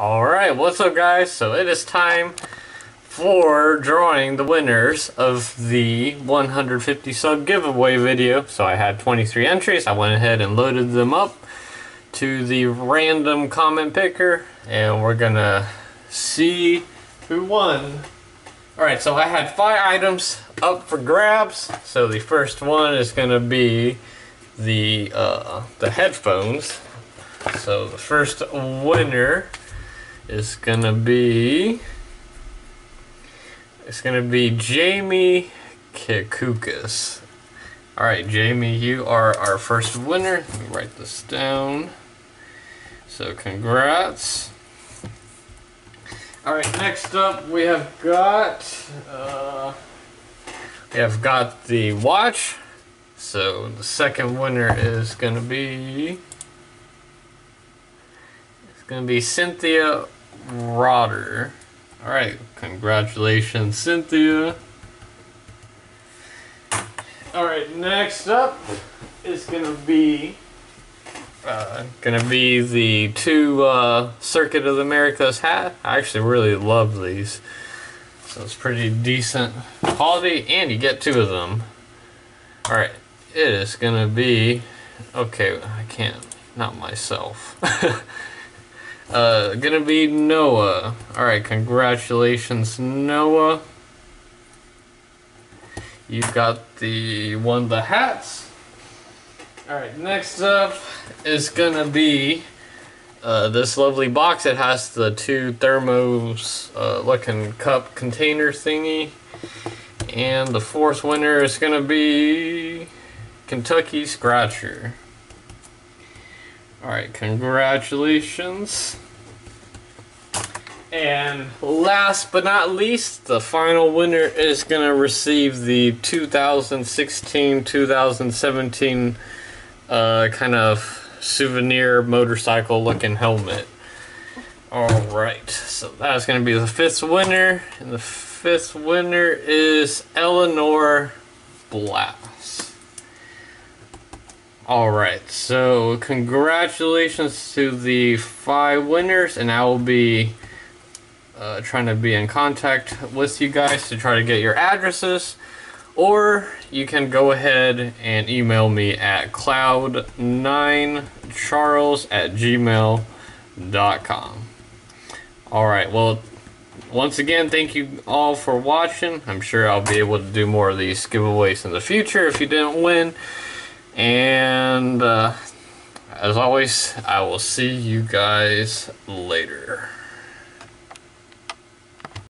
Alright, what's up guys? So it is time for drawing the winners of the 150 sub giveaway video. So I had 23 entries. I went ahead and loaded them up to the random comment picker and we're gonna see who won. Alright, so I had five items up for grabs. So the first one is gonna be the uh, the headphones. So the first winner is gonna be it's gonna be Jamie Kikukas. Alright, Jamie, you are our first winner. Let me write this down. So congrats. Alright, next up we have got uh, we have got the watch. So the second winner is gonna be it's gonna be Cynthia Rodder. Alright, congratulations, Cynthia. Alright, next up is gonna be uh, gonna be the two uh, Circuit of the Americas hat. I actually really love these. So it's pretty decent quality and you get two of them. Alright, it is gonna be okay, I can't not myself. Uh, gonna be Noah. Alright, congratulations, Noah. You got the one the hats. Alright, next up is gonna be uh, this lovely box. It has the two thermos uh, looking cup container thingy. And the fourth winner is gonna be Kentucky Scratcher. Alright, congratulations. And last but not least, the final winner is going to receive the 2016-2017 uh, kind of souvenir motorcycle looking helmet. Alright, so that's going to be the fifth winner. And the fifth winner is Eleanor Black. Alright, so congratulations to the five winners, and I will be uh, trying to be in contact with you guys to try to get your addresses. Or you can go ahead and email me at cloud9charles at gmail.com. Alright, well, once again, thank you all for watching. I'm sure I'll be able to do more of these giveaways in the future if you didn't win. And uh, as always, I will see you guys later.